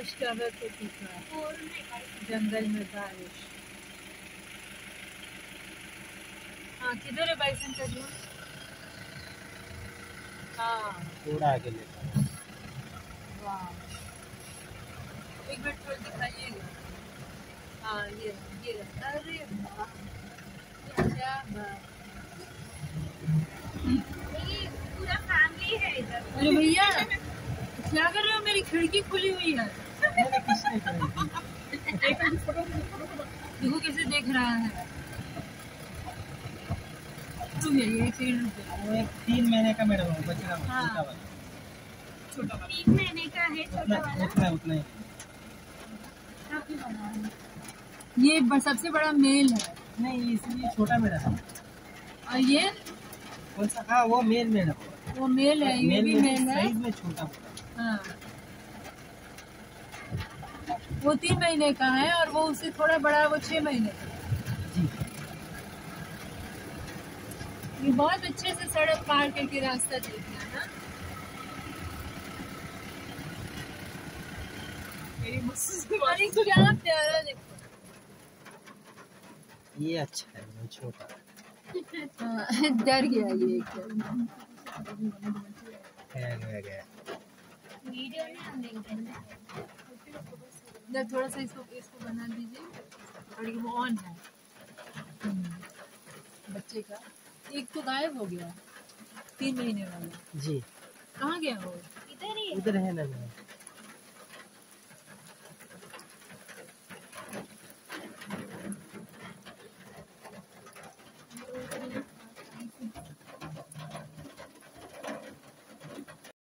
Cover को दिखा जंगल में बारिश। हाँ किधर है बाइसन का जो हाँ। थोड़ा आगे लेता वाह। एक मिनट थोड़ा दिखाइएगा। हाँ ये ये अरे वाह। क्या बात। पूरा फैमिली है इधर। अरे भैया। क्या कर रहे हो? मेरी खिड़की खुली हुई है। देखो कैसे देख रहा है। तीन महीने का मैडम बच्चा हाँ। छोटा वाला। छोटा तीन महीने का है छोटा वाला। उतना उतना ही। है। ये सबसे बड़ा मेल है। नहीं इसलिए छोटा मेरा है। और ये? कौन सा? हाँ वो मेल मैडम वो मेल है ये भी मेल है। साइज़ में छोटा हाँ। वो तीन महीने का है और वो उससे थोड़ा बड़ा है, वो छह महीने का। ये बहुत अच्छे से सड़क पार करके रास्ता देखना है ना। मेरी क्या प्यारा देखो ये अच्छा है वो छोटा हाँ, डर गया ये एकदम गया वीडियो देंगे। इधर थोड़ा सा इसको इसको बना दीजिए। और ये वो ऑन है। हम्म, बच्चे का। एक तो गायब हो गया। तीन महीने वाला। जी। कहाँ गया वो? इधर ही। इधर है ना।